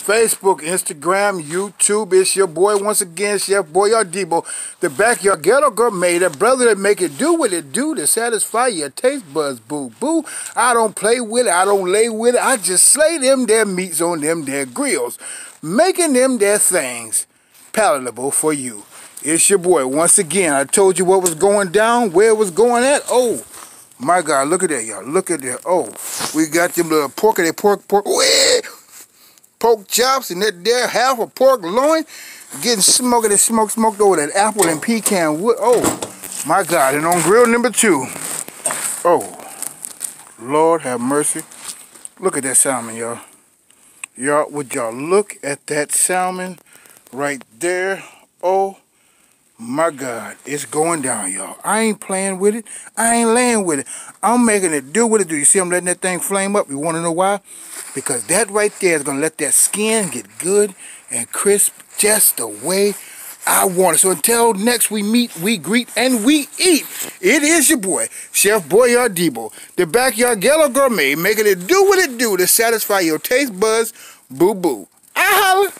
Facebook, Instagram, YouTube. It's your boy once again, Chef Boyardee. The backyard ghetto gourmet, the brother that make it do what it do to satisfy your taste buds, boo boo. I don't play with it, I don't lay with it. I just slay them their meats on them their grills, making them their things palatable for you. It's your boy once again. I told you what was going down, where it was going at. Oh, my God, look at that, y'all. Look at that. Oh, we got them little pork, they pork, pork. Wee! Pork chops and that there half a pork loin getting smoked and smoke smoked over that apple and pecan wood. Oh my God! And on grill number two, oh Lord have mercy. Look at that salmon, y'all. Y'all, would y'all look at that salmon right there? Oh my God, it's going down, y'all. I ain't playing with it. I ain't laying with it. I'm making it do what it do. You see I'm letting that thing flame up? You want to know why? Because that right there is going to let that skin get good and crisp just the way I want it. So until next we meet, we greet, and we eat. It is your boy, Chef Boyardee, the Backyard Ghetto Gourmet, making it do what it do to satisfy your taste buds. Boo-boo. I holla.